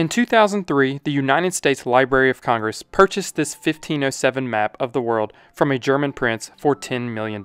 In 2003, the United States Library of Congress purchased this 1507 map of the world from a German prince for $10 million.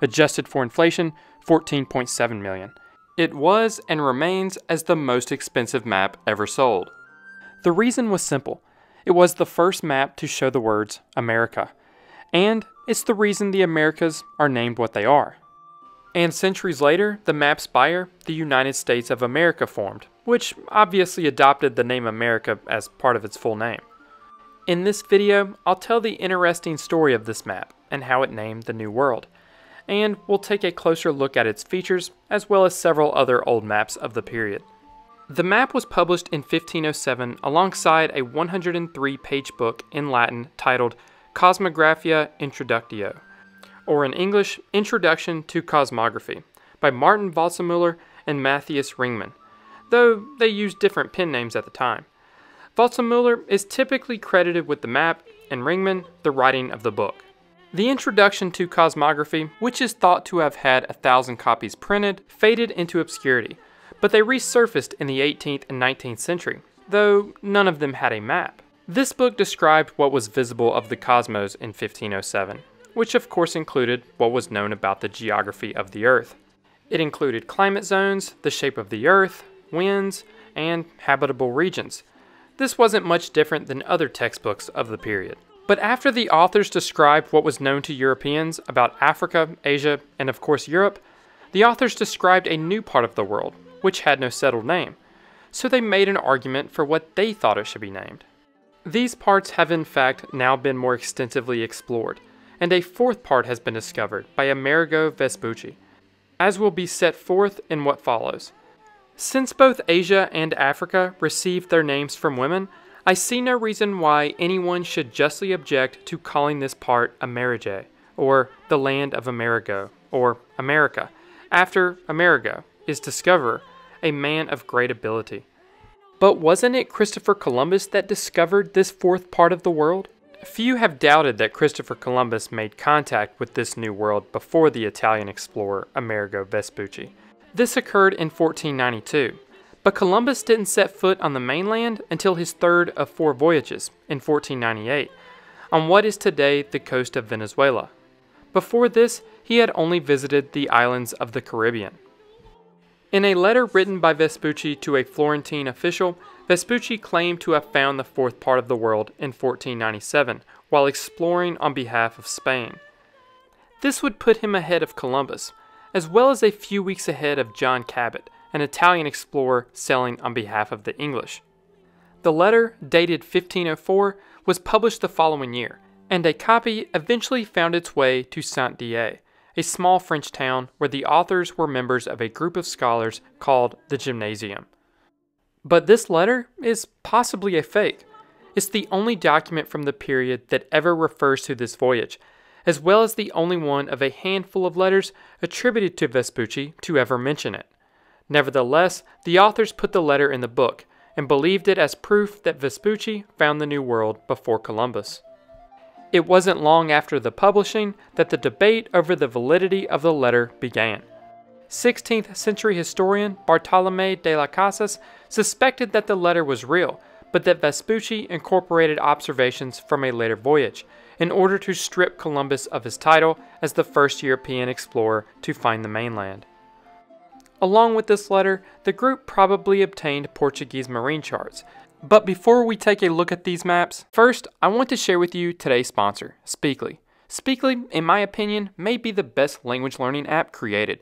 Adjusted for inflation, 14.7 million. It was and remains as the most expensive map ever sold. The reason was simple. It was the first map to show the words America. And it's the reason the Americas are named what they are. And centuries later, the map's buyer, the United States of America, formed, which obviously adopted the name America as part of its full name. In this video, I'll tell the interesting story of this map and how it named the New World, and we'll take a closer look at its features as well as several other old maps of the period. The map was published in 1507 alongside a 103 page book in Latin titled Cosmographia Introductio or in English, Introduction to Cosmography, by Martin Waldseemüller and Matthias Ringmann, though they used different pen names at the time. Waldseemüller is typically credited with the map, and Ringmann the writing of the book. The Introduction to Cosmography, which is thought to have had a thousand copies printed, faded into obscurity, but they resurfaced in the 18th and 19th century, though none of them had a map. This book described what was visible of the cosmos in 1507 which of course included what was known about the geography of the Earth. It included climate zones, the shape of the Earth, winds, and habitable regions. This wasn't much different than other textbooks of the period. But after the authors described what was known to Europeans about Africa, Asia, and of course Europe, the authors described a new part of the world, which had no settled name. So they made an argument for what they thought it should be named. These parts have in fact now been more extensively explored, and a fourth part has been discovered by Amerigo Vespucci, as will be set forth in what follows. Since both Asia and Africa received their names from women, I see no reason why anyone should justly object to calling this part Amerige, or the land of Amerigo, or America, after Amerigo is discoverer, a man of great ability. But wasn't it Christopher Columbus that discovered this fourth part of the world? Few have doubted that Christopher Columbus made contact with this new world before the Italian explorer Amerigo Vespucci. This occurred in 1492, but Columbus didn't set foot on the mainland until his third of four voyages in 1498 on what is today the coast of Venezuela. Before this, he had only visited the islands of the Caribbean. In a letter written by Vespucci to a Florentine official, Vespucci claimed to have found the fourth part of the world in 1497 while exploring on behalf of Spain. This would put him ahead of Columbus, as well as a few weeks ahead of John Cabot, an Italian explorer sailing on behalf of the English. The letter, dated 1504, was published the following year, and a copy eventually found its way to Saint Dié, a small French town where the authors were members of a group of scholars called the Gymnasium. But this letter is possibly a fake. It's the only document from the period that ever refers to this voyage, as well as the only one of a handful of letters attributed to Vespucci to ever mention it. Nevertheless, the authors put the letter in the book and believed it as proof that Vespucci found the New World before Columbus. It wasn't long after the publishing that the debate over the validity of the letter began. 16th century historian Bartolome de las Casas suspected that the letter was real, but that Vespucci incorporated observations from a later voyage in order to strip Columbus of his title as the first European explorer to find the mainland. Along with this letter, the group probably obtained Portuguese marine charts. But before we take a look at these maps, first I want to share with you today's sponsor, Speakly. Speakly, in my opinion, may be the best language learning app created.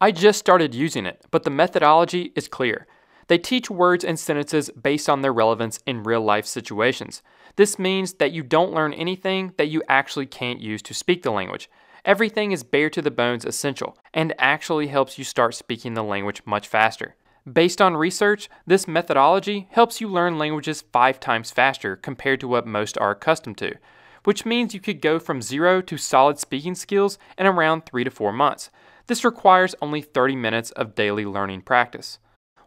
I just started using it, but the methodology is clear. They teach words and sentences based on their relevance in real life situations. This means that you don't learn anything that you actually can't use to speak the language. Everything is bare to the bones essential and actually helps you start speaking the language much faster. Based on research, this methodology helps you learn languages five times faster compared to what most are accustomed to, which means you could go from zero to solid speaking skills in around three to four months. This requires only 30 minutes of daily learning practice.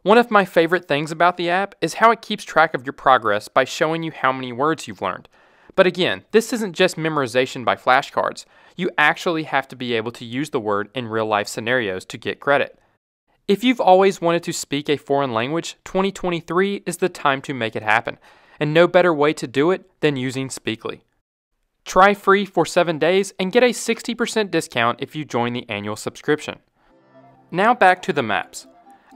One of my favorite things about the app is how it keeps track of your progress by showing you how many words you've learned. But again, this isn't just memorization by flashcards. You actually have to be able to use the word in real life scenarios to get credit. If you've always wanted to speak a foreign language, 2023 is the time to make it happen, and no better way to do it than using Speakly. Try free for 7 days and get a 60% discount if you join the annual subscription. Now back to the maps.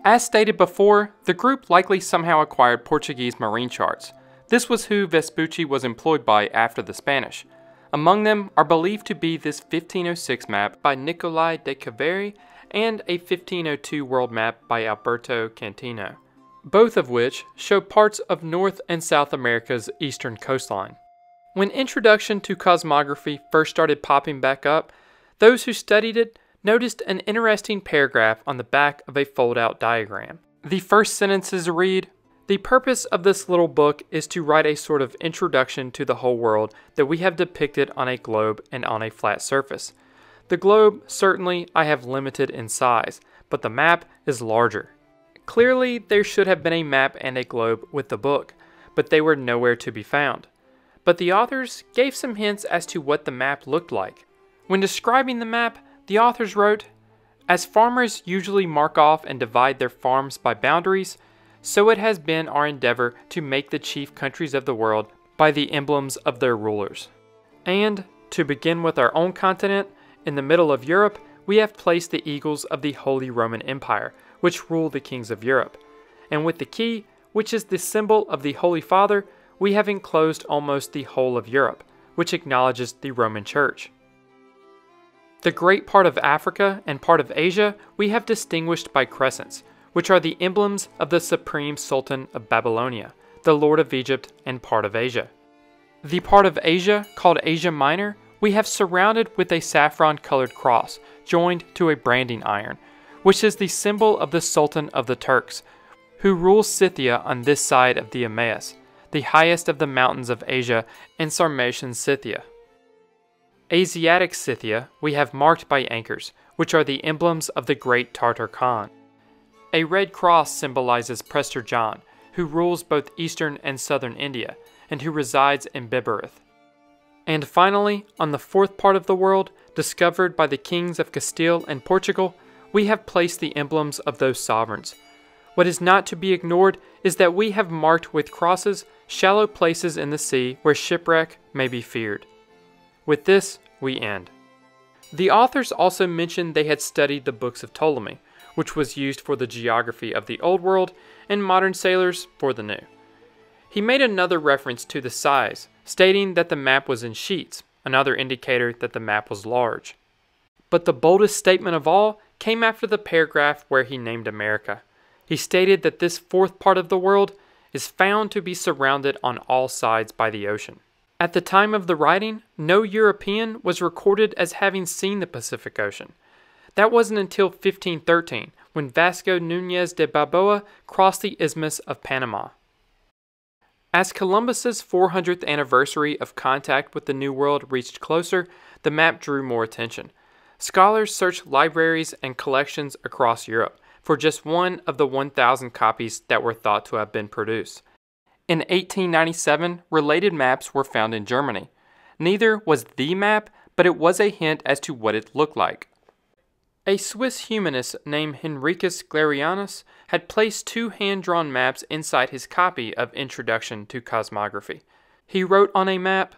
As stated before, the group likely somehow acquired Portuguese marine charts. This was who Vespucci was employed by after the Spanish. Among them are believed to be this 1506 map by Nicolai de Caveri and a 1502 world map by Alberto Cantino, both of which show parts of North and South America's eastern coastline. When Introduction to Cosmography first started popping back up, those who studied it noticed an interesting paragraph on the back of a fold out diagram. The first sentences read The purpose of this little book is to write a sort of introduction to the whole world that we have depicted on a globe and on a flat surface. The globe, certainly, I have limited in size, but the map is larger. Clearly, there should have been a map and a globe with the book, but they were nowhere to be found. But the authors gave some hints as to what the map looked like. When describing the map, the authors wrote As farmers usually mark off and divide their farms by boundaries, so it has been our endeavor to make the chief countries of the world by the emblems of their rulers. And, to begin with our own continent, in the middle of Europe, we have placed the eagles of the Holy Roman Empire, which rule the kings of Europe. And with the key, which is the symbol of the Holy Father, we have enclosed almost the whole of Europe, which acknowledges the Roman Church. The great part of Africa and part of Asia we have distinguished by crescents, which are the emblems of the supreme Sultan of Babylonia, the Lord of Egypt, and part of Asia. The part of Asia, called Asia Minor, we have surrounded with a saffron colored cross joined to a branding iron, which is the symbol of the Sultan of the Turks, who rules Scythia on this side of the Emmaus, the highest of the mountains of Asia and Sarmatian Scythia. Asiatic Scythia we have marked by anchors, which are the emblems of the great Tartar Khan. A red cross symbolizes Prester John, who rules both eastern and southern India, and who resides in Bibarith. And finally, on the fourth part of the world, discovered by the kings of Castile and Portugal, we have placed the emblems of those sovereigns. What is not to be ignored is that we have marked with crosses shallow places in the sea where shipwreck may be feared. With this, we end. The authors also mentioned they had studied the books of Ptolemy, which was used for the geography of the Old World, and modern sailors for the New. He made another reference to the size, stating that the map was in sheets, another indicator that the map was large. But the boldest statement of all came after the paragraph where he named America. He stated that this fourth part of the world is found to be surrounded on all sides by the ocean. At the time of the writing, no European was recorded as having seen the Pacific Ocean. That wasn't until 1513, when Vasco Nunez de Balboa crossed the Isthmus of Panama. As Columbus's 400th anniversary of contact with the New World reached closer, the map drew more attention. Scholars searched libraries and collections across Europe for just one of the 1,000 copies that were thought to have been produced. In 1897, related maps were found in Germany. Neither was the map, but it was a hint as to what it looked like. A Swiss humanist named Henricus Glareanus had placed two hand drawn maps inside his copy of Introduction to Cosmography. He wrote on a map,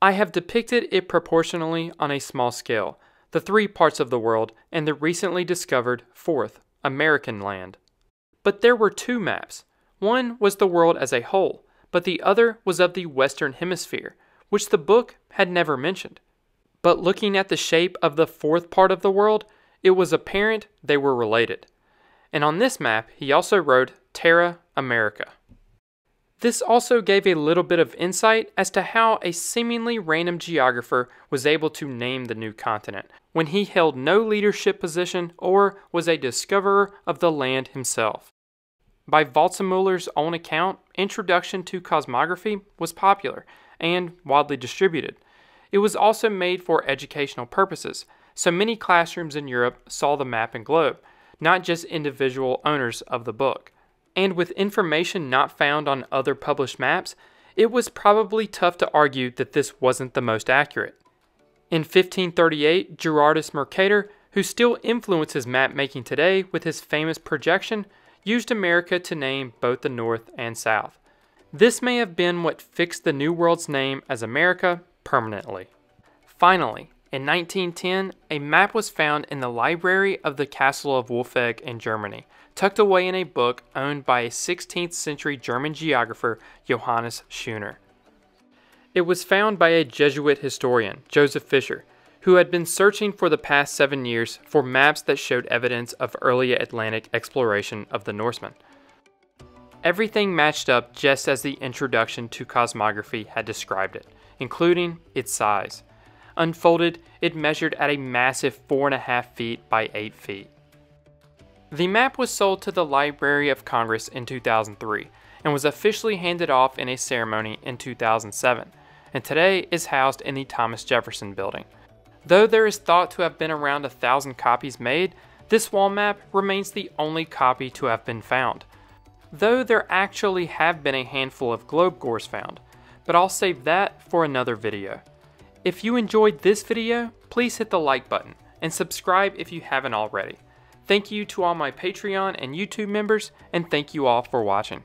I have depicted it proportionally on a small scale, the three parts of the world and the recently discovered fourth, American land. But there were two maps, one was the world as a whole, but the other was of the Western Hemisphere, which the book had never mentioned. But looking at the shape of the fourth part of the world, it was apparent they were related. And on this map, he also wrote Terra America. This also gave a little bit of insight as to how a seemingly random geographer was able to name the new continent when he held no leadership position or was a discoverer of the land himself. By Waldseemüller's own account, Introduction to Cosmography was popular and widely distributed. It was also made for educational purposes, so many classrooms in Europe saw the map and globe, not just individual owners of the book. And with information not found on other published maps, it was probably tough to argue that this wasn't the most accurate. In 1538, Gerardus Mercator who still influences map making today with his famous projection, used America to name both the North and South. This may have been what fixed the New World's name as America permanently. Finally, in 1910, a map was found in the library of the Castle of Wolfegg in Germany, tucked away in a book owned by a 16th century German geographer Johannes Schöner. It was found by a Jesuit historian, Joseph Fischer, who had been searching for the past seven years for maps that showed evidence of early Atlantic exploration of the Norsemen. Everything matched up just as the introduction to cosmography had described it, including its size. Unfolded, it measured at a massive 4.5 feet by 8 feet. The map was sold to the Library of Congress in 2003 and was officially handed off in a ceremony in 2007, and today is housed in the Thomas Jefferson Building. Though there is thought to have been around a thousand copies made, this wall map remains the only copy to have been found. Though there actually have been a handful of globe gores found, but I'll save that for another video. If you enjoyed this video, please hit the like button and subscribe if you haven't already. Thank you to all my Patreon and YouTube members, and thank you all for watching.